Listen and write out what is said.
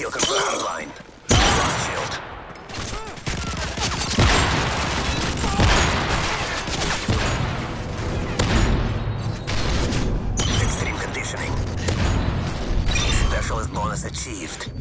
Kill confirmed line. Lost shield. Extreme conditioning. Specialist bonus achieved.